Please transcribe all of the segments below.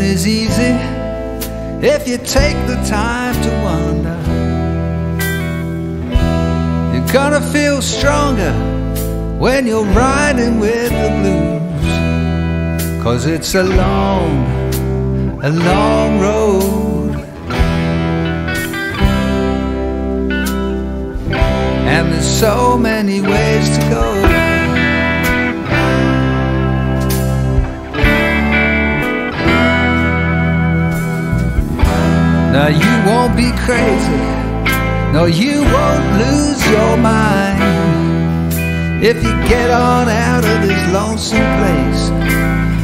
Is easy if you take the time to wonder. You're gonna feel stronger when you're riding with the blues. Cause it's a long, a long road. And there's so many ways to go. You won't be crazy. No, you won't lose your mind if you get on out of this lonesome place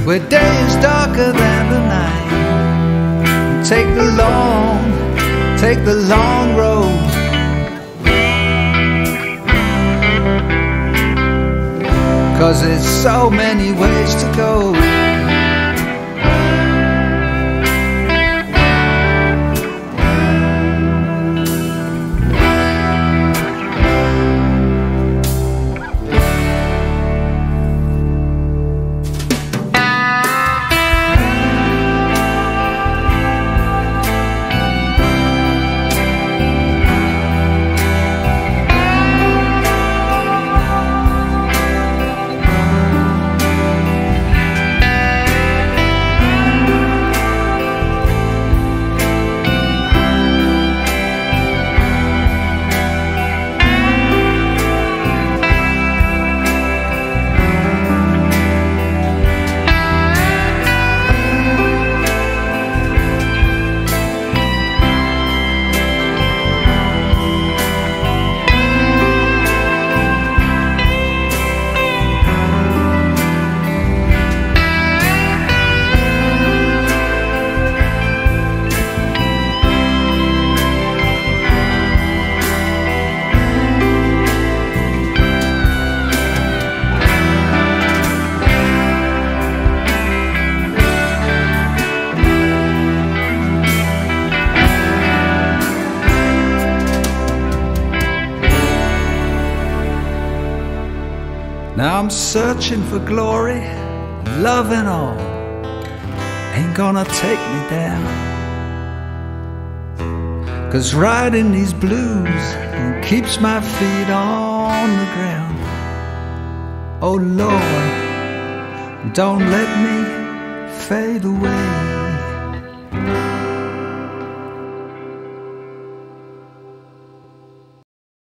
where day is darker than the night. Take the long, take the long road. Cause there's so many ways to go. Now I'm searching for glory, love and all. Ain't gonna take me down. Cause riding these blues keeps my feet on the ground. Oh Lord, don't let me fade away.